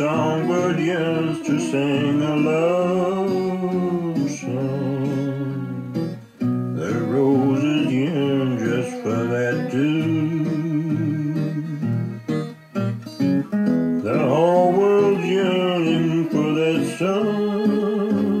songbird used to sing a love song. The roses yearn just for that dew. The whole world's yearning for that sunshine.